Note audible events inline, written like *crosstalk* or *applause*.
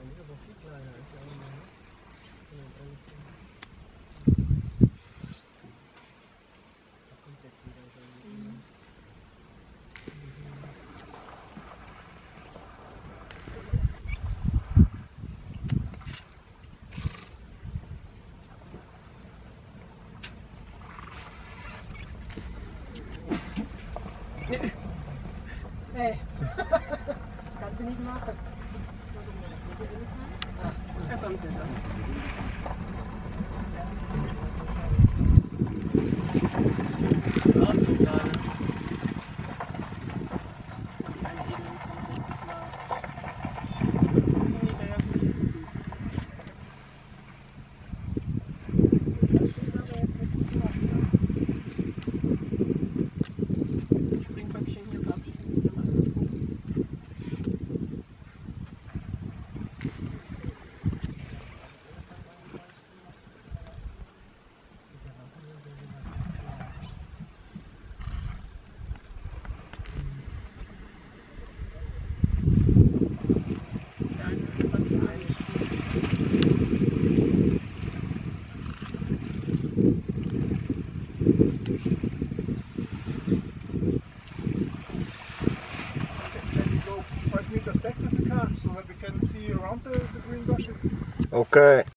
eigentlich aber viel kleiner als *laughs* die anderen. Ne? Da kommt jetzt wieder so. Nee. Kannst du nicht machen. かみたいな。Go five meters back with the car so that we can see around the green bushes? Okay.